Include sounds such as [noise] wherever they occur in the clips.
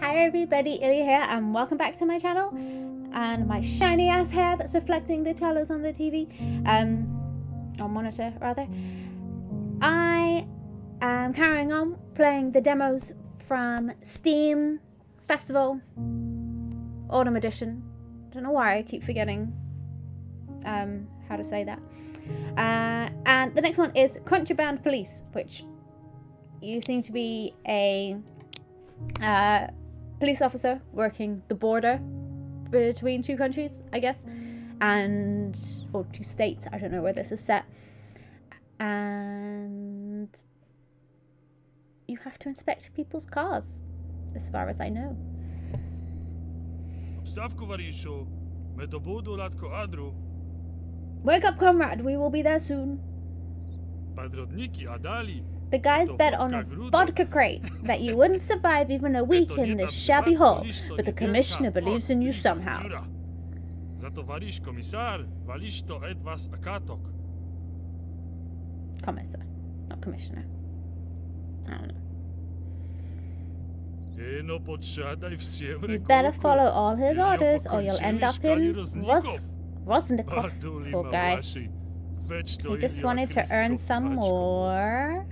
Hi everybody, Illyria here and welcome back to my channel and my shiny ass hair that's reflecting the colours on the TV, um, on monitor rather. I am carrying on playing the demos from Steam Festival Autumn Edition. I don't know why I keep forgetting um, how to say that. Uh, and the next one is Contraband Police, which you seem to be a uh, police officer working the border between two countries, I guess, and or two states. I don't know where this is set, and you have to inspect people's cars, as far as I know. Obstawku Wariszu, my do budu latko adru, Wake up, comrade! We will be there soon. padrodniki adali, The guys bet on a vodka crate that you wouldn't survive even a week in this shabby hole, but the commissioner believes in you somehow. Za to komisar, walisz to ed akatok. Commissar, not commissioner. I don't know. Eno podsiadaj w siemre You better follow all his orders or you'll end up in Ros. Rosnikov. Poor guy. małaszy. Weź to He just wanted to earn some more.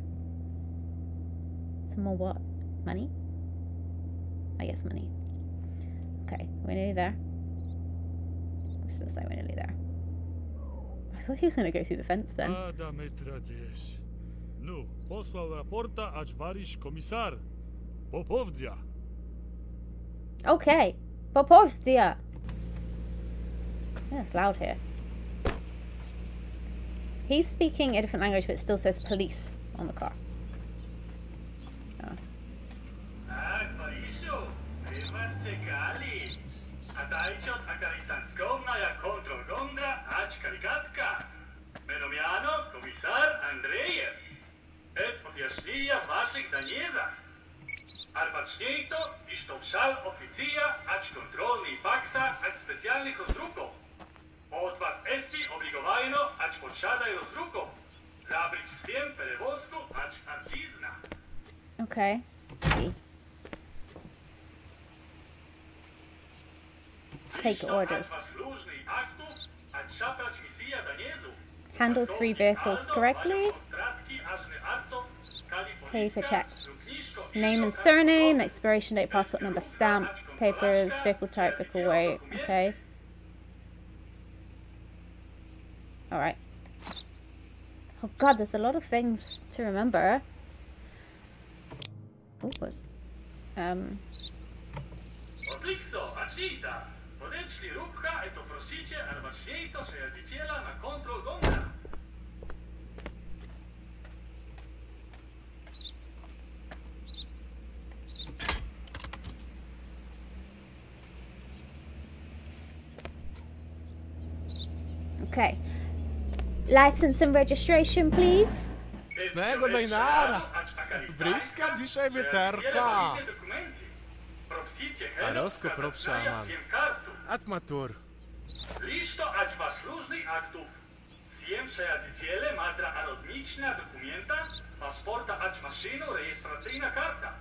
Some more what? Money? I guess money. Okay, we're nearly there. Looks like we're nearly there. I thought he was going to go through the fence then. Metra posłał raporta, acz warisz komisar. Okay, Popovstia. Yeah, it's loud here. He's speaking a different language, but it still says police on the car. Okay. E. Take orders. Handle three vehicles correctly. Paper checks. Name and surname, expiration date, passport number, stamp, papers, vehicle type, vehicle weight. Okay. Alright. Oh god, there's a lot of things to remember. Oh. Um... Okay. License and registration, please. Snego dajnara. Bryska dzisiaj wyterka. A rozko propsza mam. Atmatur. Listo, ać was różnych aktów. Ja diciele madra arodniczna dokumenta, pasporta ać maszynu, rejestracyjna karta.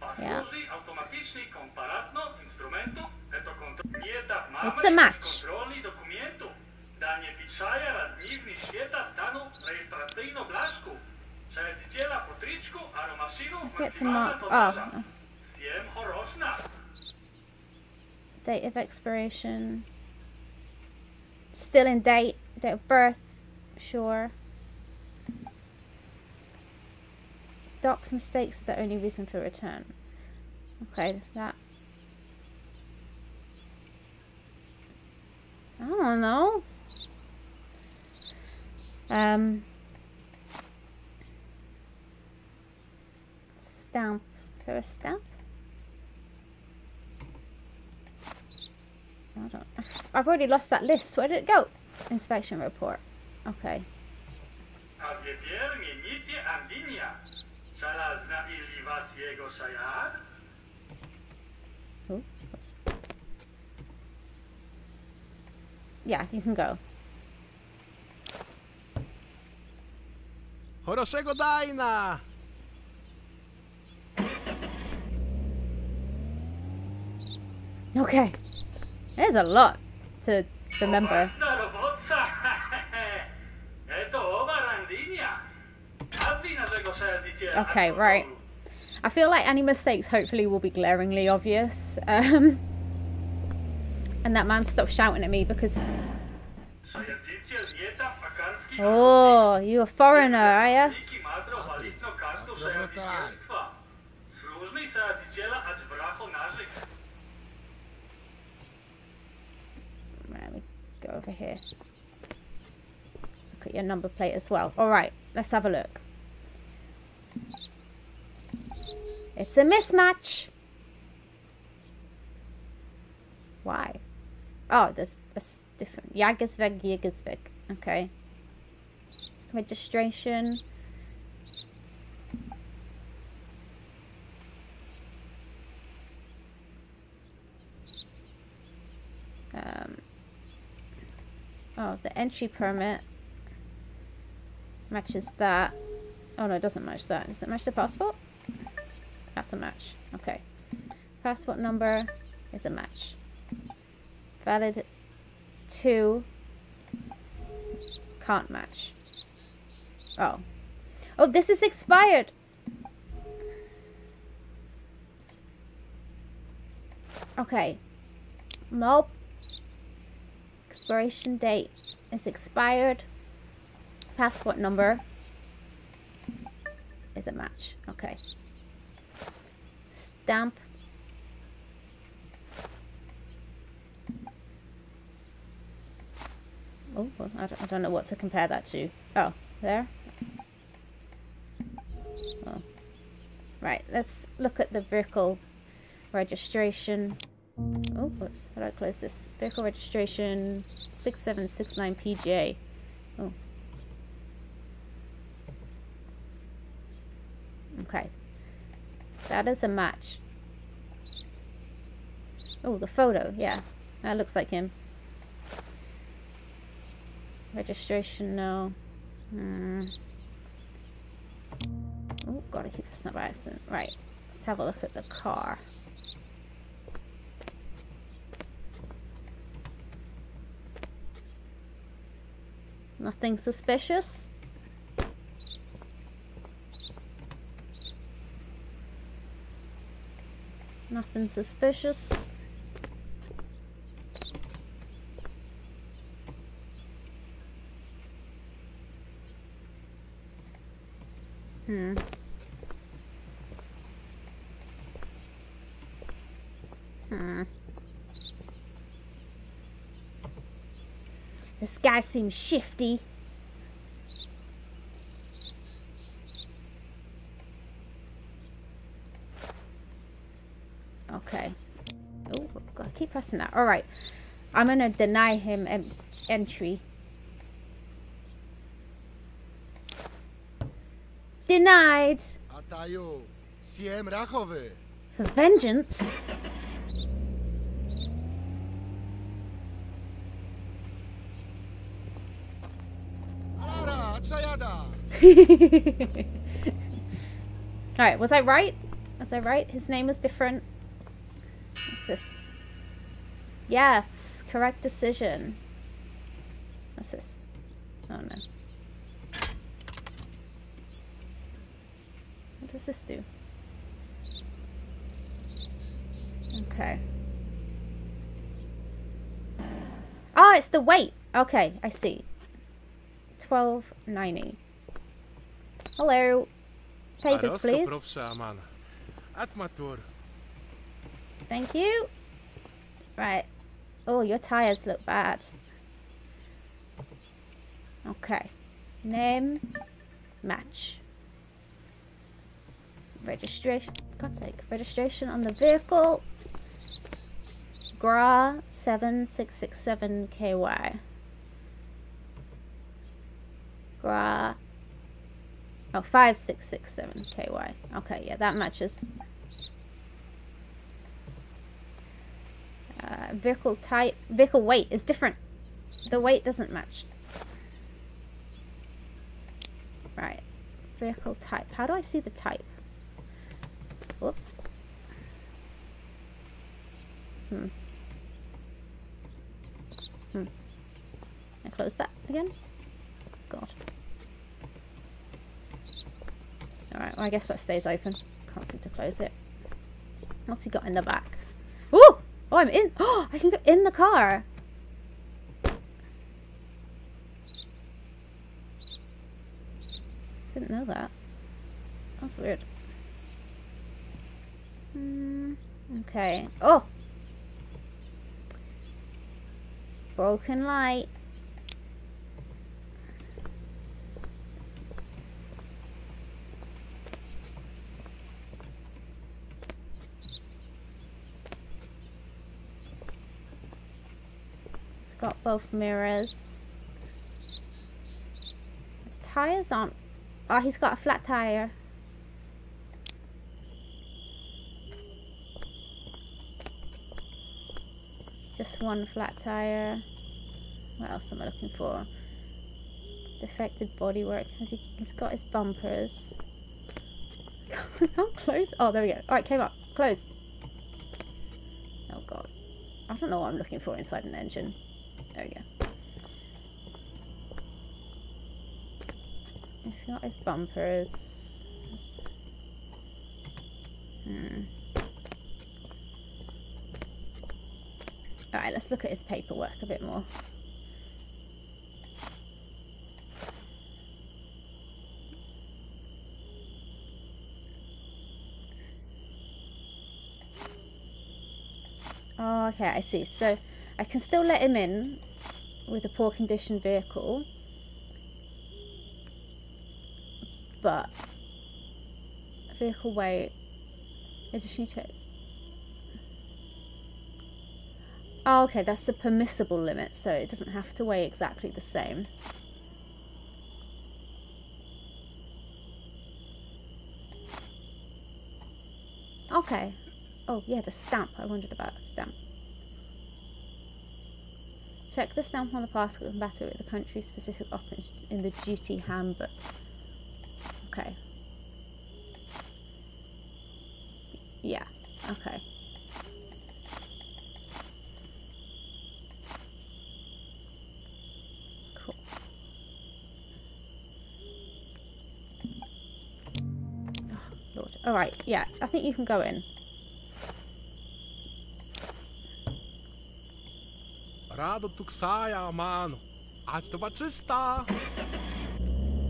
Pasłuży automatyczny komparatno instrumentu, eto kontrol. Nie da mamy It's a match. kontrolny dokumentu. Da nie piczaja radniwny świata stanu rejestracyjno blaszku. Że diciela potryczku, a do maszynu Get to mark. Oh. Wiem chorosna. Date of expiration. Still in date. Date of birth. Sure. Docs mistakes are the only reason for return. Okay, that. I don't know. Um. Stamp. Is there a stamp? I don't, I've already lost that list. Where did it go? Inspection report. Okay. A wiernie nitie Andinia. Żelazna ili was jego szajad? Ooh, Yeah, you can go. Horoshego Daina! Okay. There's a lot to remember. Okay, right. I feel like any mistakes hopefully will be glaringly obvious. Um, and that man stopped shouting at me because... Oh, you a foreigner, are ya? Go over here. Look at your number plate as well. Alright, let's have a look. It's a mismatch. Why? Oh, there's that's different. Jagersveg, Jagersveg. Okay. Registration. Um, oh, the entry permit matches that. Oh no, it doesn't match that. Does it match the passport? That's a match. Okay. Passport number is a match. Valid 2 can't match. Oh. Oh, this is expired. Okay. Nope. Expiration date is expired. Passport number is a match. Okay. Stamp. Oh, well, I don't, I don't know what to compare that to. Oh, there. Oh. Right, let's look at the vehicle registration. Oh, how do I close this? Vehicle registration 6769 PGA. Oh. Okay. That is a match. Oh, the photo, yeah. That looks like him. Registration, no. Hmm. Oh, gotta keep pressing that by accident. Right, let's have a look at the car. Nothing suspicious. Nothing suspicious. Hmm. This guy seems shifty. Okay. Oh, I keep pressing that. All right. I'm going to deny him en entry. Denied. Atajo, siem rachowy. For vengeance. Alara, Tsayada. [laughs] Alright, was I right? Was I right? His name was different. What's this? Yes, correct decision. What's this? Oh no. What does this do? Okay. Oh, it's the weight. Okay, I see. 1290. Hello. Papers, please. Thank you. Right. Oh, your tires look bad. Okay. Name. Match. Registration. God's sake. Registration on the vehicle. GRA 7667KY. GRA. Oh, 5667KY. Okay, yeah, that matches. Uh, vehicle type, vehicle weight is different. The weight doesn't match. Right. Vehicle type. How do I see the type? Whoops. Hmm. Hmm. I close that again? God. Alright, well I guess that stays open. Can't seem to close it. What's he got in the back? Ooh! Oh, I'm in. Oh, [gasps] I can go in the car. Didn't know that. That's weird. Hmm. Okay. Oh! Broken light. Both mirrors. His tires aren't... Oh, he's got a flat tire. Just one flat tire. What else am I looking for? Defective bodywork. Has he? He's got his bumpers. [laughs] How close? Oh, there we go. All right, came up. Close. Oh god. I don't know what I'm looking for inside an engine. There we go. He's got his bumpers. Hmm. Alright, let's look at his paperwork a bit more. Oh, okay, I see. So I can still let him in with a poor condition vehicle. But vehicle weight, additional check. Oh, okay, that's the permissible limit, so it doesn't have to weigh exactly the same. Okay. Oh, yeah, the stamp. I wondered about the stamp. Check the stamp on the passport and battle with the country-specific options in the duty handbook. Okay. Yeah, okay. Cool. Oh, Lord. Alright, yeah, I think you can go in. Rado.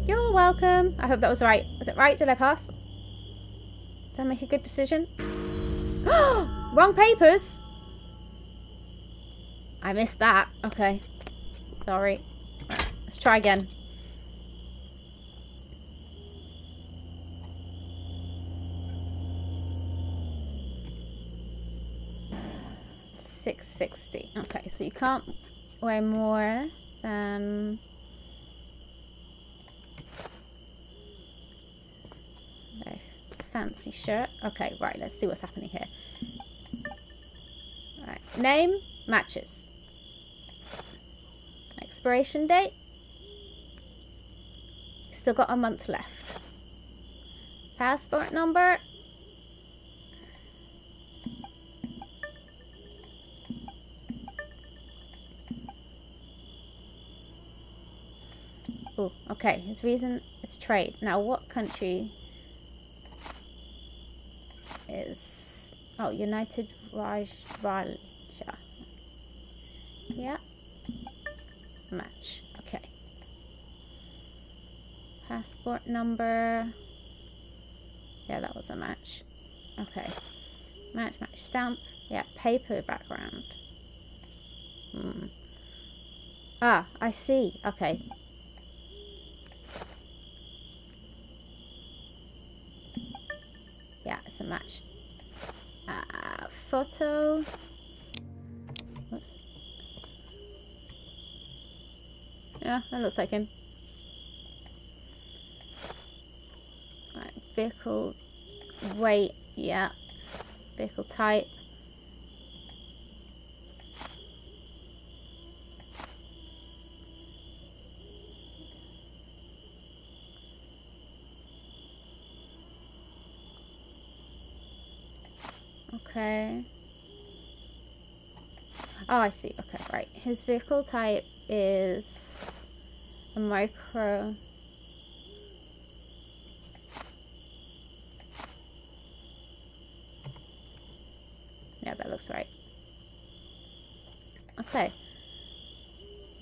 You're welcome. I hope that was right. Was it right? Did I pass? Did I make a good decision? [gasps] Wrong papers! I missed that. Okay. Sorry. Right, let's try again. Six sixty. Okay, so you can't weigh more than Very fancy shirt. Okay, right, let's see what's happening here. Right, name matches. Expiration date. Still got a month left. Passport number. Okay. His reason is trade. Now, what country is oh United Raj Raja. Yeah. Match. Okay. Passport number. Yeah, that was a match. Okay. Match, match, stamp. Yeah, paper background. Hmm. Ah, I see. Okay. A match. Uh, photo. Oops. Yeah, that looks like him. Right, vehicle weight, yeah. Vehicle type. Okay. Oh, I see. Okay, right. His vehicle type is a micro. Yeah, that looks right. Okay.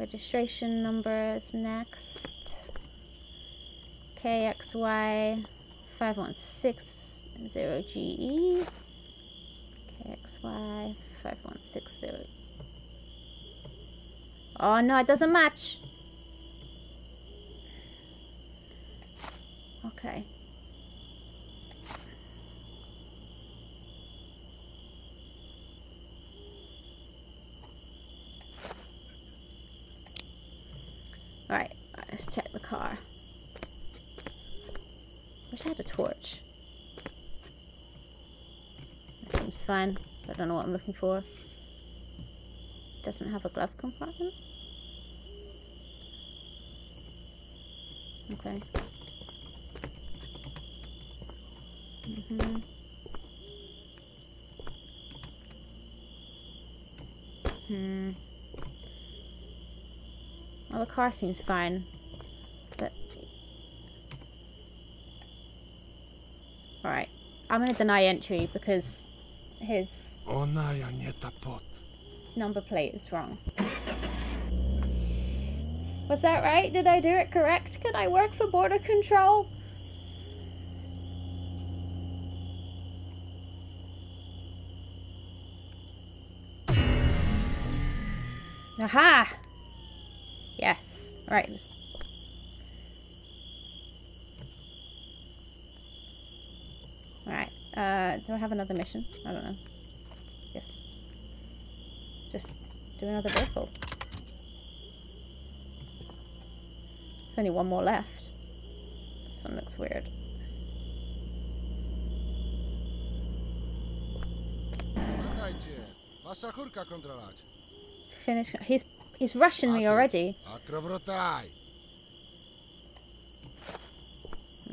Registration numbers next. KXY 5160GE. KXY 5160. Oh no, it doesn't match. Okay. Alright, let's check the car. Wish I had a torch. That seems fine. I don't know what I'm looking for. Doesn't have a glove compartment? Okay. Mm hmm. Well, the car seems fine, but... Alright, I'm gonna deny entry because his Ona ja nie ta pot. number plate is wrong. Was that right? Did I do it correct? Can I work for border control? Aha! Yes. Right. let's- Alright. Uh, do I have another mission? I don't know. Yes. Just do another vehicle. There's only one more left. This one looks weird. Pamiętajcie, wasza chórka kontrolować. Finish. He's he's rushing me already.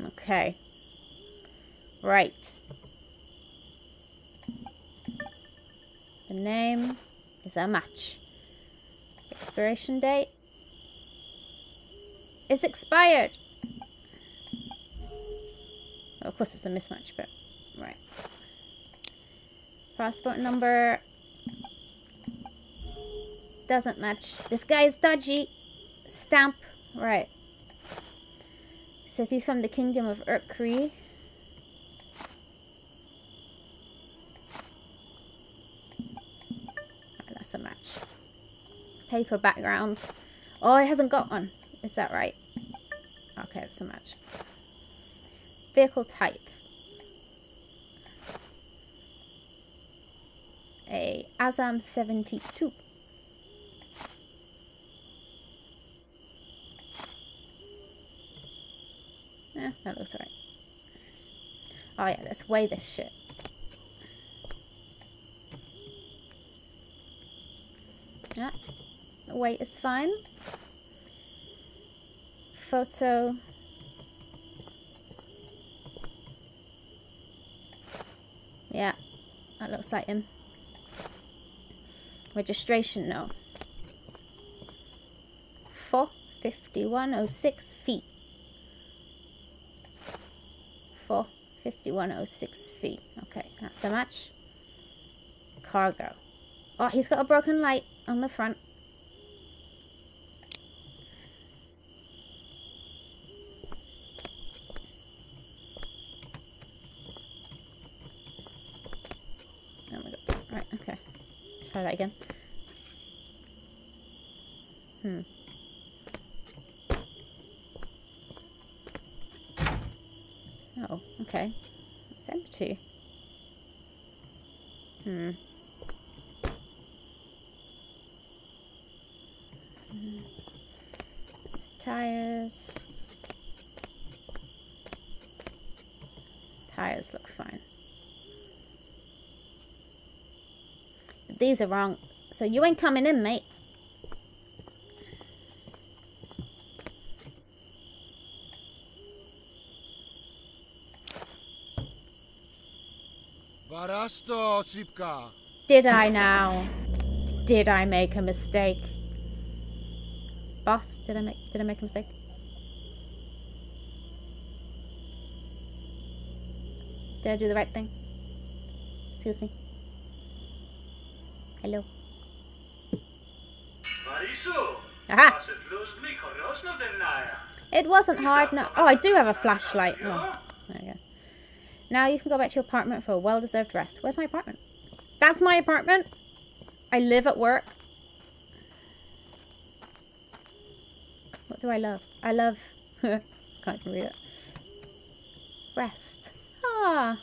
Okay. Right. The name is a match. Expiration date is expired. Well, of course, it's a mismatch, but right. Passport number doesn't match. This guy is dodgy. Stamp. Right. Says he's from the kingdom of Urkree. That's a match. Paper background. Oh, he hasn't got one. Is that right? Okay, that's a match. Vehicle type. A Azam 72. Eh, that looks alright. Oh yeah, let's weigh this shit. Yeah, the weight is fine. Photo. Yeah, that looks like him. Registration, no. 45106 feet. For 5106 feet. Okay, that's a match. Cargo. Oh, he's got a broken light on the front. Oh my god. Right, okay. Try that again. Hmm. Oh, okay. It's empty. Hmm. These tires. Tires look fine. These are wrong. So you ain't coming in, mate. Did I now? did I make a mistake? Boss, did I make did I make a mistake? Did I do the right thing? Excuse me. Hello. Aha! was het lust mi korosno den naja. It wasn't hard no Oh, I do have a flashlight. Oh, there you go. Now you can go back to your apartment for a well-deserved rest. Where's my apartment? That's my apartment. I live at work. What do I love? I love... [laughs] Can't even read it. Rest. Ah.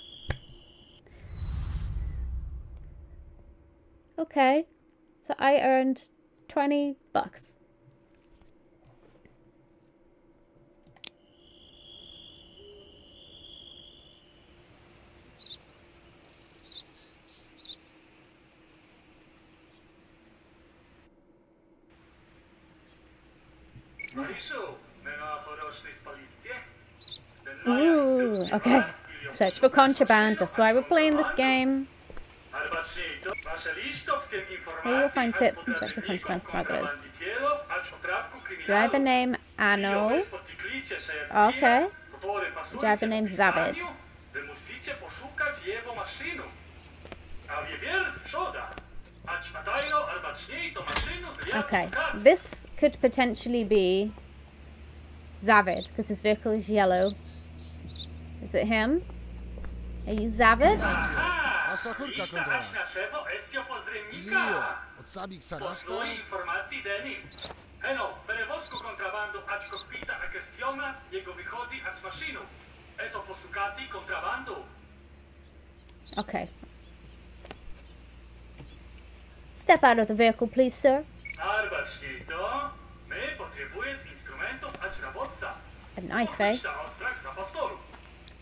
Okay. So I earned 20 bucks. Marisu, meno korosny z policję? Den Ooh, okay. Search for contraband. That's why we're playing this game. Here you'll find tips and search for contraband smugglers. Driver name Ano. Okay. Driver name to dla Okay. This could potentially be Zavid because his vehicle is yellow. Is it him? Are you Zavid? Aha, Wasza chórka lista kontrola. acz naszego etio Ilio, pozdremnika. od Sabik Sarasta, Posluji informacji Denim. Eno, prevozku kontrabandu acz kokpita a questiona jego wychodzi acz maszynu. Eto posukati kontrabandu. Okay. Step out of the vehicle, please, sir. Arbaczni to, my potrzebujemy instrumentów acz robotca. A knife, eh? Lista ostrach za pastoru.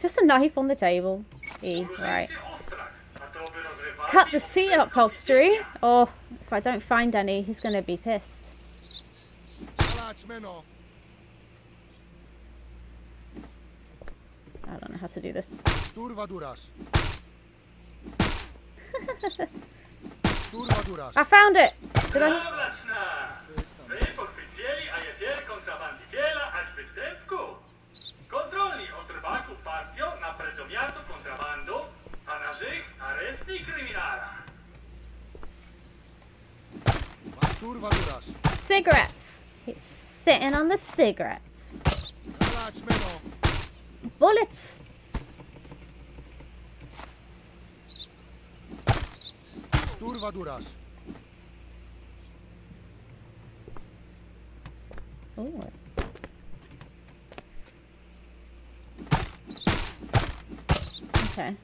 Just a knife on the table. E, right. Użyjcie ostrach, a to by rozrywali Cut the seat upholstery. Or if I don't find any, he's going to be pissed. I don't know how to do this. Turwa Durasz. [laughs] Turwa Durasz. I found it! Did I? Cigarettes. He's sitting on the cigarettes. Bullets. Ooh, Okay.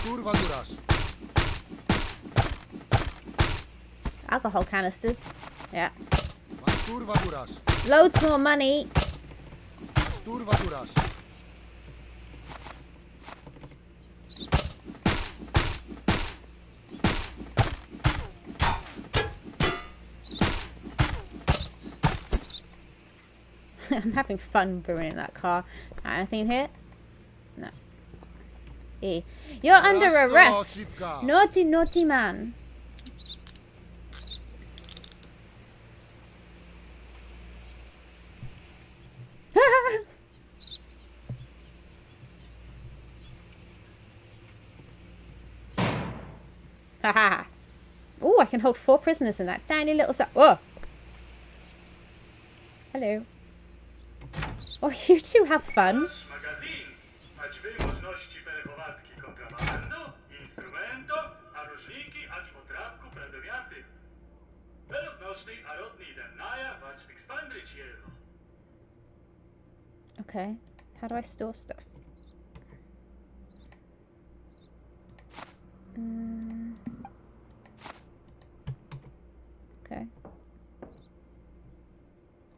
Masz Turwa Durasz. Alcohol canisters. Yeah. Masz Turwa Durasz. Loads more money. Masz Turwa Durasz. [laughs] I'm having fun ruining that car. Anything here? E. You're under arrest. Naughty, naughty man. [laughs] Haha. oh, I can hold four prisoners in that tiny little cell. Whoa. Hello. Oh, [laughs] you two have fun. Okay. How do I store stuff? Mm. Okay.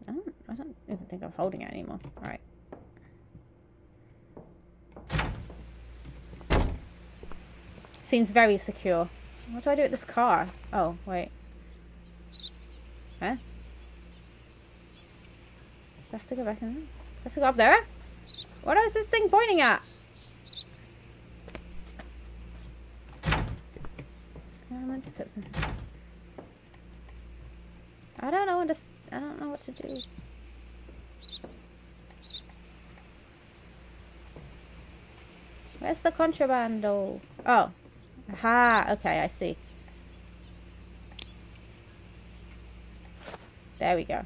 I don't, I don't even think I'm holding it anymore. Alright. Seems very secure. What do I do with this car? Oh, wait. Huh? Do I have to go back in? Do Let's go up there. Eh? What is this thing pointing at? I meant to put some. I don't know what to. I don't know what to do. Where's the contraband, though? Oh. Aha. Okay, I see. There we go.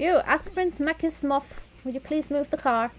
You, Aspirant Makismoth, would you please move the car?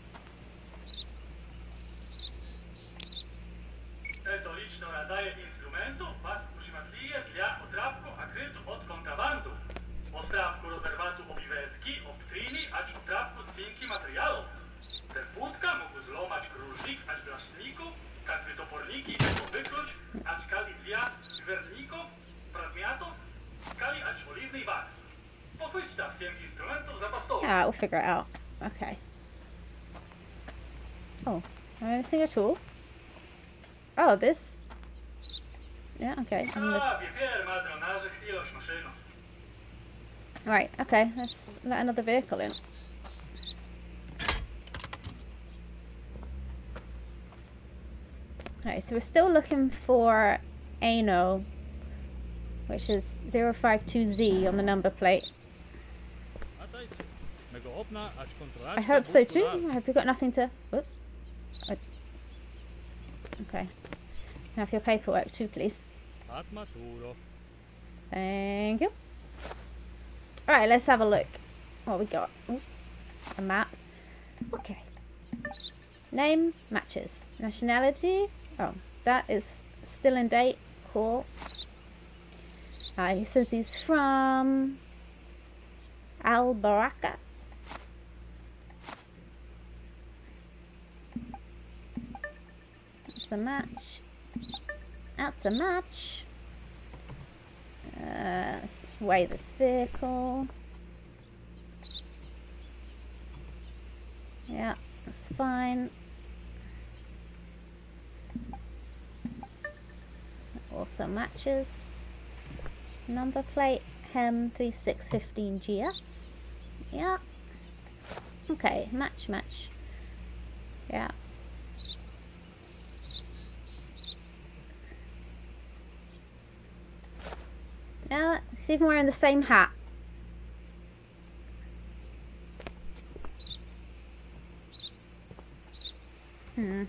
This. Yeah, okay. Right, okay, let's let another vehicle in. Okay, so we're still looking for Ano, which is 052Z on the number plate. I hope so too. I hope you've got nothing to. Whoops. Okay. For your paperwork too, please. Thank you. Alright, let's have a look. What we got? Ooh, a map. Okay. Name matches. Nationality. Oh, that is still in date. Cool. Uh, he says he's from Al Baraka. That's a match. That's a match. Uh, let's weigh this vehicle. Yeah, that's fine. Also matches. Number plate Hem 3615GS. Yeah. Okay, match, match. Yeah. Yeah, he's even wearing the same hat. Hmm.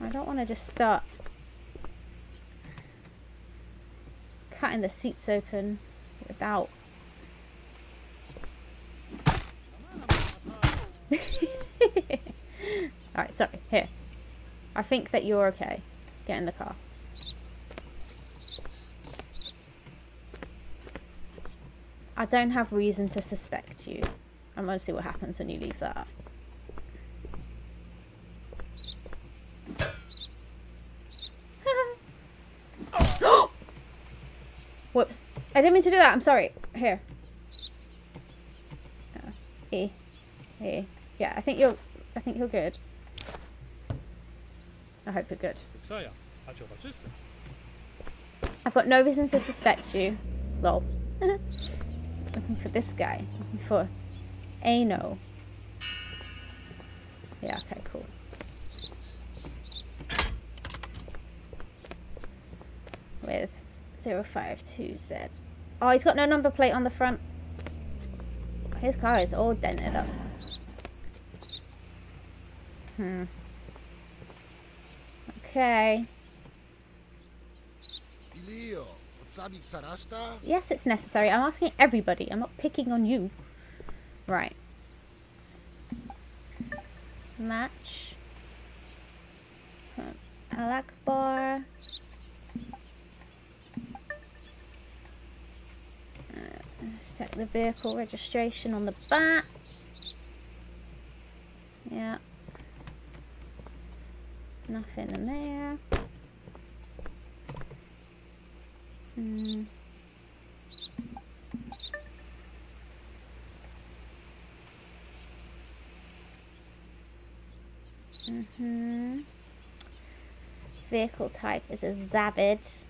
I don't want to just start cutting the seats open without. Alright, sorry. Here. I think that you're okay. Get in the car. I don't have reason to suspect you. I'm going to see what happens when you leave that. [gasps] Whoops. I didn't mean to do that. I'm sorry. Here. Uh, E. E. Yeah, I think you're I think you're good. I hope you're good. Ksaja, acz owaczysta. I've got no reason to suspect you. Lol. [laughs] Looking for this guy. Looking for Ano. Yeah, okay, cool. With 052Z. Oh, he's got no number plate on the front. His car is all dented up. Hmm. Okay. Ilio, odsabi ksaraszta? Yes, it's necessary. I'm asking everybody. I'm not picking on you. Right. Match. Al Akbar. Uh, let's check the vehicle registration on the back. Yeah. Nothing in there. Hmm. Mm-hmm. Vehicle type is a Zavid.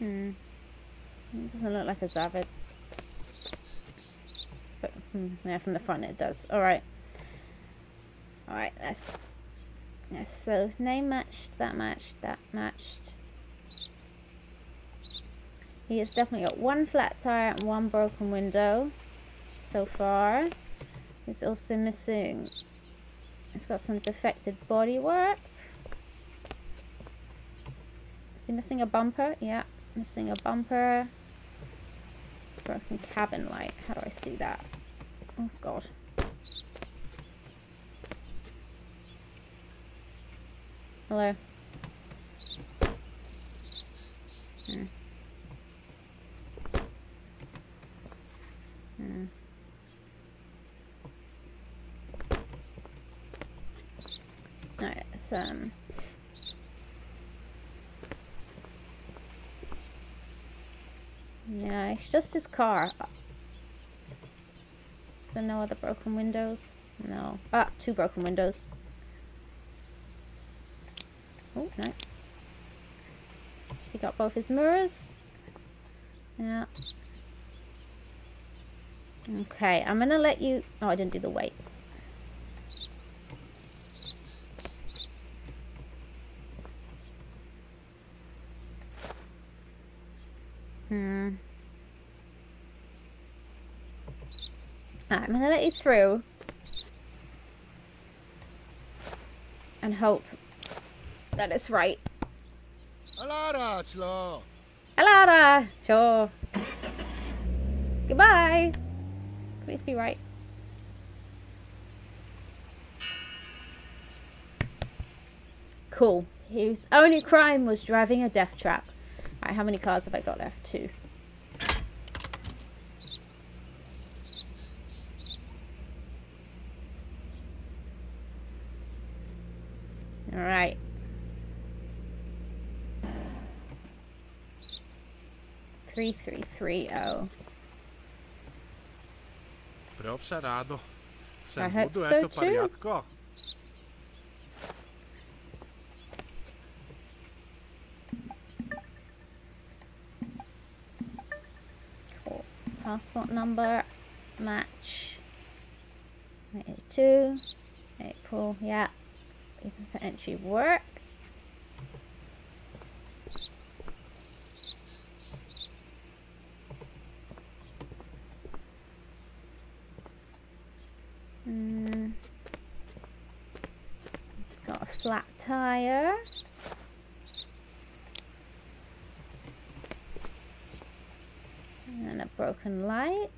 Hmm. It doesn't look like a Zavid. But, hmm, yeah, from the front it does. Alright. Alright, that's... Yes, so name matched, that matched, that matched. He has definitely got one flat tire and one broken window so far. He's also missing... He's got some defected bodywork. Is he missing a bumper? Yeah, missing a bumper. Broken cabin light. How do I see that? Oh god. Hello. Hmm. Hmm. Alright, so um Yeah, it's just his car. Is there no other broken windows? No. Ah, two broken windows. Oh, no. Has he got both his mirrors? Yeah. Okay, I'm gonna let you... Oh, I didn't do the weight. Hmm. Right, I'm gonna let you through. And hope that it's right. Alara, Chlo. Alara! Sure. Goodbye! Please be right. Cool. His only crime was driving a death trap. Alright, how many cars have I got left? Two. Alright. Three, three, three, oh. Sem I hope budu, so eto too. pariatko. Cool. Passport number, match. 82. Okay, cool, yeah. Reason for entry work. Mm. Got a flat tire. And a broken light.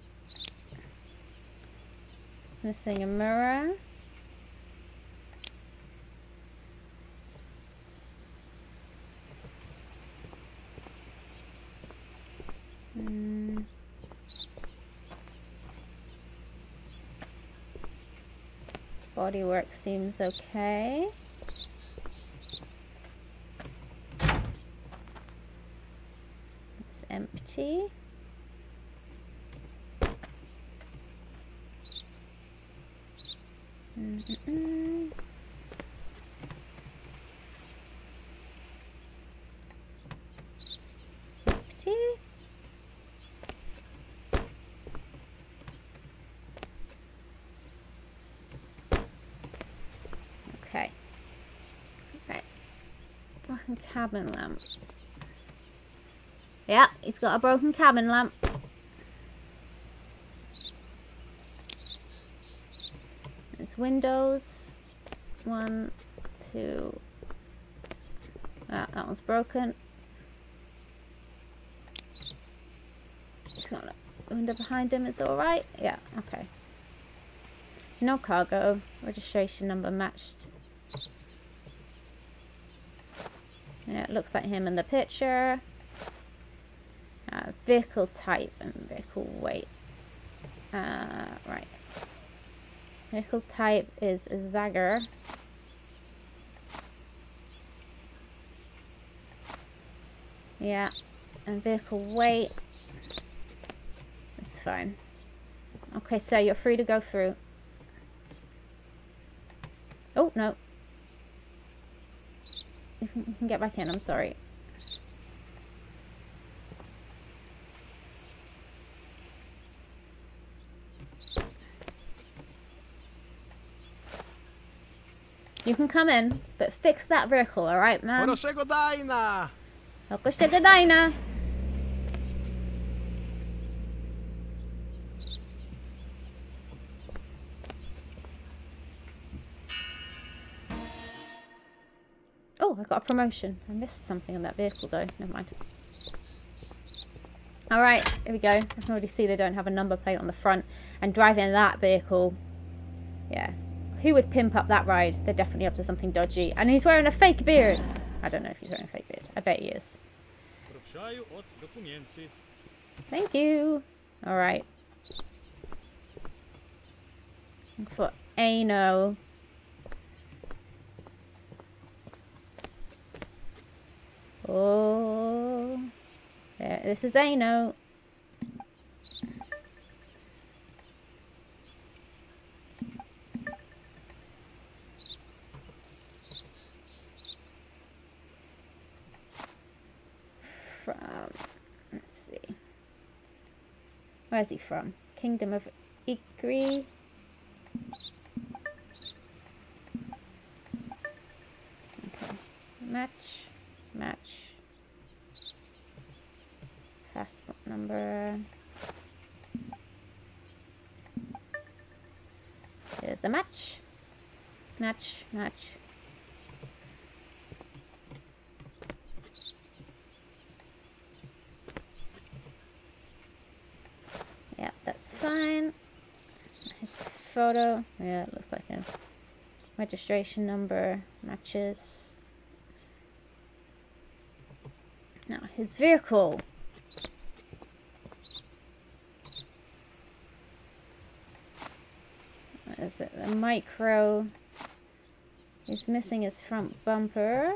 It's missing a mirror. Mm. Bodywork seems okay. It's empty. Mm-mm-mm. Empty. Okay. Right. Broken cabin lamp. Yeah, he's got a broken cabin lamp. There's windows. One, two. Ah, that one's broken. He's got a window behind him. Is alright? Yeah, okay. No cargo. Registration number matched. Yeah, it looks like him in the picture. Uh, vehicle type and vehicle weight. Uh, right. Vehicle type is a Zagger. Yeah. And vehicle weight. It's fine. Okay, so you're free to go through. Oh, no. You [laughs] can, get back in, I'm sorry. You can come in, but fix that vehicle, alright, man? Ora sego Daina! Helko got a promotion. I missed something on that vehicle though. Never mind. Alright, here we go. I can already see they don't have a number plate on the front. And driving that vehicle, yeah. Who would pimp up that ride? They're definitely up to something dodgy. And he's wearing a fake beard. I don't know if he's wearing a fake beard. I bet he is. Thank you. All right. Look For Ano. Oh. There, this is Ano. From, let's see. Where's he from? Kingdom of Igri. Okay. Match. Passport number. Here's the match. Match, match. Yeah, that's fine. His photo, yeah, it looks like a registration number matches. Now, his vehicle. What is it? The micro. He's missing its front bumper.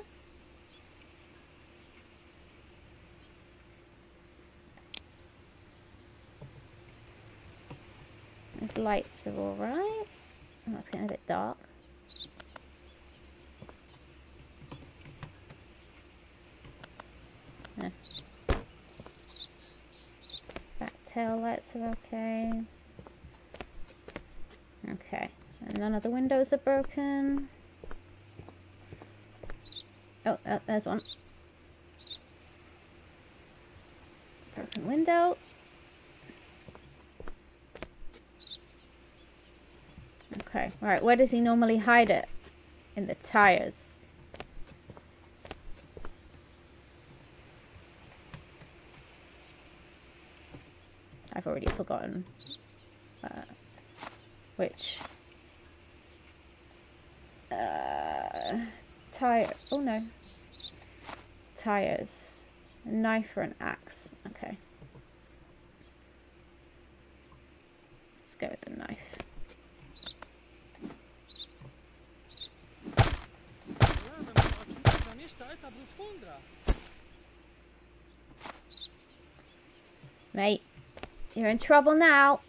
His lights are alright. It's getting a bit dark. Back tail lights are okay. Okay. None of the windows are broken. Oh, oh there's one. Broken window. Okay, alright, where does he normally hide it? In the tires. I've already forgotten. Uh, which? Uh, tire. Oh no. Tires. A knife or an axe. Okay. Let's go with the knife. Mate, you're in trouble now.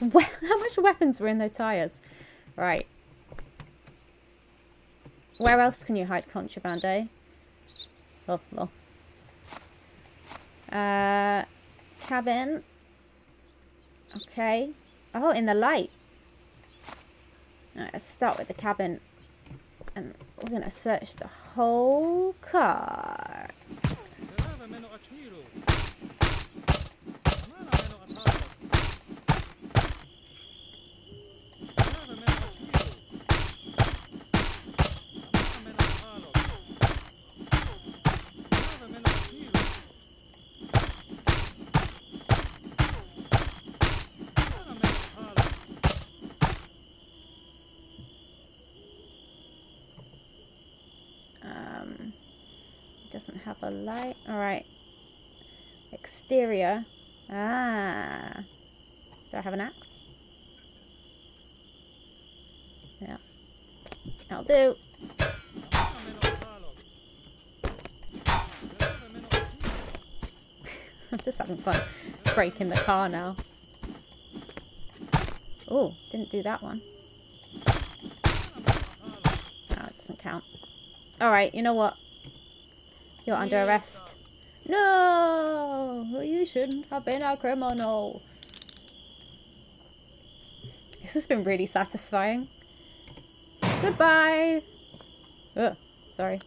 We- How much weapons were in their tires? Right. Where else can you hide contraband, eh? Oh, well. Uh, cabin. Okay. Oh, in the light. Alright, let's start with the cabin. And we're gonna search the whole car. Light. Alright. Exterior. Ah. Do I have an axe? Yeah. That'll do. [laughs] I'm just having fun breaking the car now. Oh, didn't do that one. No, it doesn't count. Alright, you know what? You're under arrest. No! You shouldn't have been a criminal. This has been really satisfying. Goodbye! Ugh, sorry.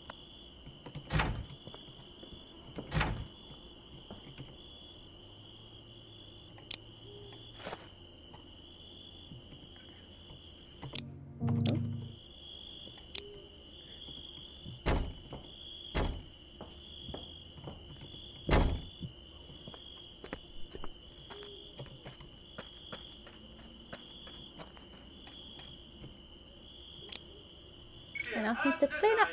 And to clean up.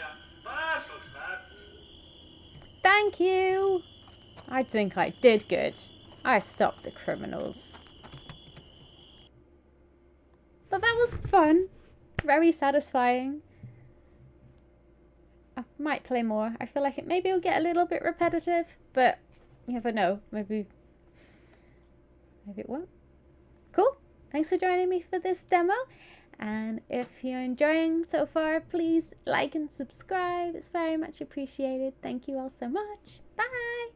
Thank you! I think I did good. I stopped the criminals. But that was fun. Very satisfying. I might play more. I feel like it maybe will get a little bit repetitive, but you never know. Maybe maybe it won't. Cool. Thanks for joining me for this demo. And if you're enjoying so far, please like and subscribe. It's very much appreciated. Thank you all so much. Bye.